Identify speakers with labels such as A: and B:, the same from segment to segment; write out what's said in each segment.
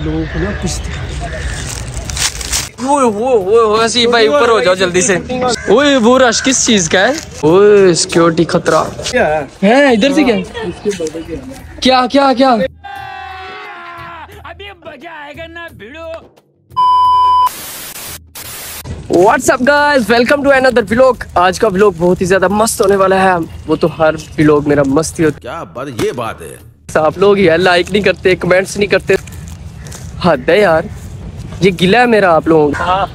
A: लोगों को ना कुछ
B: ओए वो वो वैसे भाई ऊपर हो जाओ जल्दी से। ओए वो रश किस चीज़ का है? ओए सिक्योरिटी खतरा।
A: क्या? है
B: है इधर से क्या? क्या क्या क्या? अभी आएगा what's up guys welcome to another vlog आज का व्लॉग बहुत ही ज़्यादा मस्त होने वाला है। वो तो हर व्लॉग मेरा मस्त ही होता
C: क्या बात ये बात है।
B: है आप लोग यार लाइक नहीं करते कमेंट्स नहीं करते। हद है यार। ये गिला है मेरा आप लोगों का।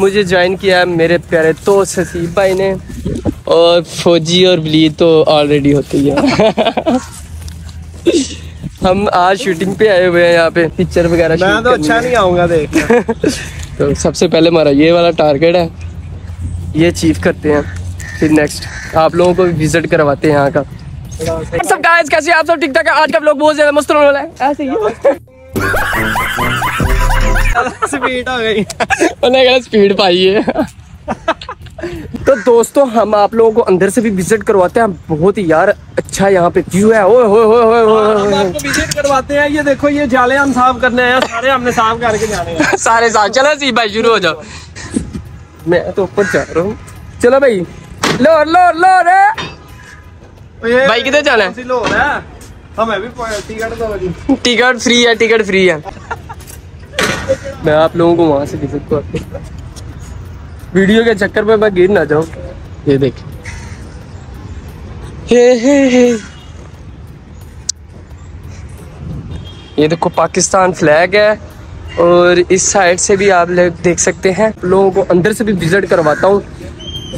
B: मुझे ज्वाइन किया है मेरे प्यारे तो हसीब भाई ने। और फौजी और बली तो ऑलरेडी होती है हम आज शूटिंग पे आए हुए हैं यहाँ पे पिक्चर वगैरह
A: मैं तो अच्छा नहीं आऊँगा देख
B: तो सबसे पहले हमारा ये वाला टारगेट है। ये अचीव करते हैं। फिर नेक्स्ट आप लोगों को विज़िट करवाते हैं यहाँ का। सब गाइस कैसे आप सब? ठीक ठाक है? आज का व्लॉग बहुत ज़्यादा मस्त होने वाला है। ऐसे ही?
A: स्पीड हो गई।
B: उन्हें स्पीड पाई है तो दोस्तों हम आप लोगों को अंदर से भी विज़िट करवाते हैं। बहुत ही यार अच्छा यहाँ पे व्यू है। ओए होए होए होए होए
A: हम आपको विज़िट करवाते हैं। ये देखो ये जाले हम साफ़ करने हैं। सारे हमने साफ़ करके जाने हैं।
B: सारे साथ चलो सी भाई शुरू हो जाओ। मैं तो ऊपर जा रहा हूँ। चलो भाई। लो लो लो रे। भाई किधर जाना है?
A: लो है हमें भी टिकट
B: टिकट फ्री है टिकट फ्री है। मैं आप लोगों को वहाँ से विज़िट हूँ वीडियो के चक्कर में मैं गिर ना जाऊँ। ये देख। हे हे हे। ये देखो पाकिस्तान फ्लैग है और इस साइड से भी आप लोग देख सकते हैं। लोगों को अंदर से भी विज़िट करवाता हूँ।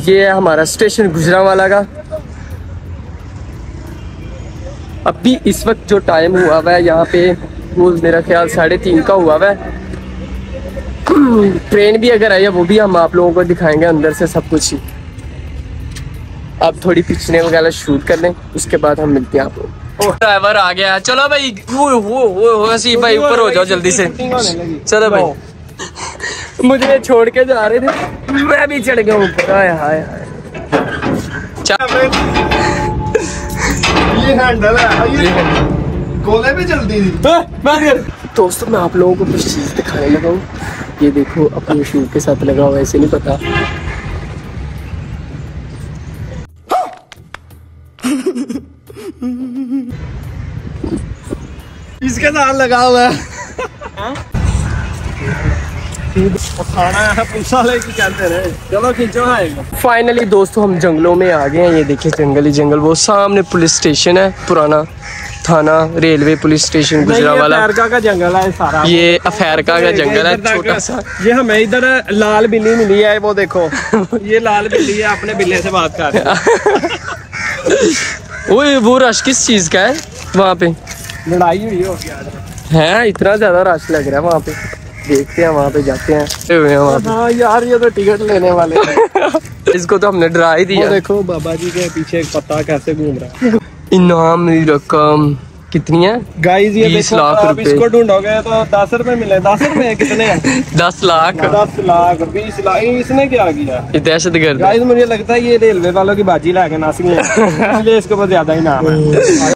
B: ये है हमारा स्टेशन गुजरावाला का। अभी इस वक्त जो टाइम हुआ हुआ है यहाँ पे वो मेरा ख्याल साढ़े तीन का हुआ हुआ है। ट्रेन भी अगर आई है वो भी हम आप लोगों को दिखाएँगे अंदर से सब कुछ ही। अब थोड़ी पिछले वगैरह शूट कर लें उसके बाद हम मिलते हैं आप लोग। ड्राइवर आ गया। चलो भाई वो वो वो ऐसे भाई ऊपर हो जाओ जल्दी से। चलो भाई। मुझे छोड़ के जा रहे थे। मैं भी चढ़ गया ऊपर हाय हाय हाय।
A: ये हैंडल है ये गोले पे चलती थी
B: दोस्तों मैं आप लोगों को कुछ चीज़ दिखाने लगा हूँ। ये देखो अपने शूट के साथ लगा हुआ ऐसे नहीं पता।
A: इसके साथ लगा हुआ है?
B: फाइनली दोस्तों हम जंगलों में आ गए हैं। ये देखिए जंगल ही जंगल। वो सामने पुलिस स्टेशन है पुराना थाना railway police station Gujranwala.
A: America का जंगल है सारा।
B: ये अफेरका का जंगल है छोटा सा।
A: ये हमें इधर लाल बिल्ली मिली है वो देखो। ये लाल बिल्ली है अपने बिल्ले से बात कर रही है।
B: वो रश किस चीज़ का है? वहाँ पे।
A: लड़ाई हुई होगी
B: है इतना ज़्यादा रश लग रहा है वहाँ पे। देखते हैं वहाँ पे जाते हैं। हैं
A: यार ये तो टिकट लेने वाले
B: इसको तो हमने डरा ही दिया।
A: देखो बाबा जी के पीछे एक पत्ता कैसे घूम रहा है।
B: इनाम रकम। कितनी है?
A: गाइस ये
B: 20
A: देखो
B: लाख रुपए।
A: इसको ढूंढोगे तो दस रुपए मिले। दस रुपए कितने
B: दस लाख।
A: दस लाख बीस लाख इसने क्या किया?
B: ये दहशत गर्द
A: गाइस मुझे लगता है ये रेलवे वालों की बाजी लाके नासी है। इसलिए इसके ऊपर ज़्यादा ही नाम है।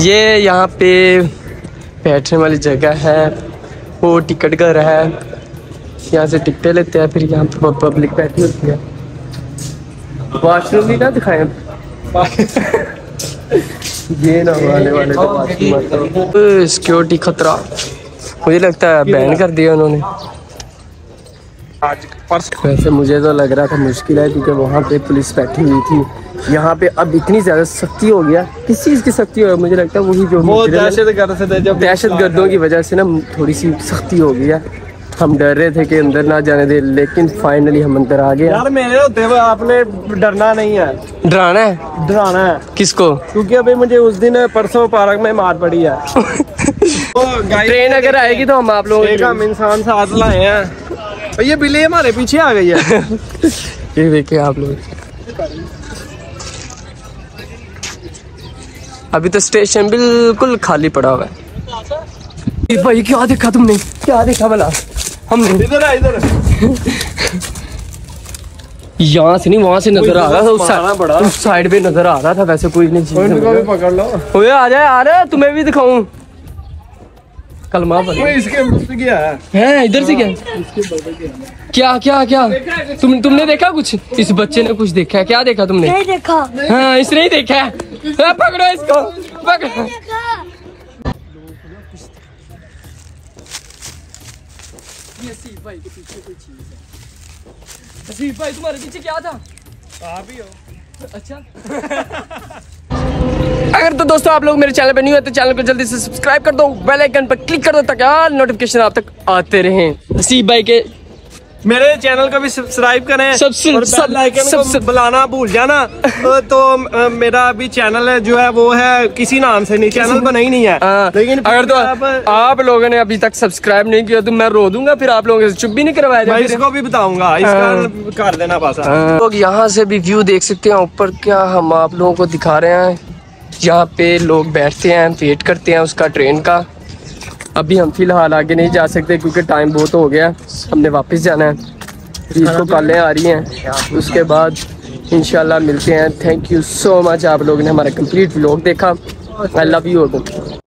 B: ये यहाँ पे बैठने वाली जगह है। वो टिकट घर है। यहाँ से टिकटें लेते हैं फिर यहाँ पे पब्लिक बैठी होती है। वॉशरूम भी ना दिखाएँ? ये ना वाले वाले तो वॉशरूम सिक्योरिटी खतरा। मुझे लगता है बैन कर दिया उन्होंने।
A: आज
B: वैसे मुझे तो लग रहा था मुश्किल है क्योंकि वहाँ पे पुलिस बैठी हुई थी। यहाँ पे अब इतनी ज़्यादा सख्ती हो गया किस चीज़ की सख्ती हो गया मुझे लगता है वही जो
A: दहशत गर्द
B: की वजह से ना थोड़ी सी सख्ती हो गई है। हम डर रहे थे कि अंदर ना जाने दे लेकिन फाइनली हम अंदर आ गए।
A: यार मेरे होते हुए आपने डरना नहीं है।
B: डराना है?
A: डराना है।
B: किसको?
A: क्योंकि अभी मुझे उस दिन परसों पार्क में मार पड़ी है। तो
B: ट्रेन अगर आएगी तो हम आप लोग
A: एक हम इंसान साथ लाए हैं। ये बिल्ली हमारे पीछे आ गई है।
B: ये देखिए आप लोग। अभी तो स्टेशन बिल्कुल खाली पड़ा हुआ है। भाई क्या देखा तुमने? क्या देखा भला? हमने
A: इधर इधर।
B: यहाँ से नहीं वहाँ से नज़र आ रहा था उस साइड उस साइड पे नज़र आ रहा था वैसे कोई नहीं चीज़
A: पकड़ लो।
B: ओए आ जाए आ रहे तुम्हें भी दिखाऊँ। कलमा पढ़
A: इसके से क्या है।
B: हैं इधर से क्या क्या क्या क्या? तुम तुमने देखा कुछ? इस बच्चे ने कुछ देखा है? क्या देखा तुमने?
C: देखा।
B: हाँ इसने ही देखा है हाँ, पकड़ो इसको पकड़ो। असीफ भाई के पीछे कोई चीज़ है। असीफ भाई तुम्हारे पीछे क्या था?
A: आप ही हो।
B: अच्छा। अगर तो दोस्तों आप लोग मेरे चैनल पे नहीं हुए तो चैनल को जल्दी से सब्सक्राइब कर दो बेल आइकन पर क्लिक कर दो ताकि नोटिफिकेशन आप तक आते रहें। असीफ भाई के
A: मेरे चैनल को भी सब्सक्राइब करें
B: सबसे-
A: और
B: सब-
A: को बुलाना भूल जाना। तो मेरा अभी चैनल है जो है वो है किसी नाम से नहीं चैनल बना ही नहीं है।
B: हाँ,
A: लेकिन
B: अगर तो
A: आप
B: आप लोगों ने अभी तक सब्सक्राइब नहीं किया तो मैं रो दूँगा फिर आप लोगों से चुप भी नहीं करवाया
A: इसको भी बताऊँगा इसका कर देना बस
B: लोग यहाँ से भी व्यू देख सकते हैं ऊपर क्या हम आप लोगों को दिखा रहे हैं। यहाँ पे लोग बैठते हैं वेट करते हैं उसका ट्रेन का। अभी हम फ़िलहाल आगे नहीं जा सकते क्योंकि टाइम बहुत हो गया हमने वापस जाना है। ईद को कॉलें आ रही हैं। उसके बाद इन मिलते हैं। थैंक यू सो मच आप लोगों ने हमारा कंप्लीट व्लॉग देखा। I love you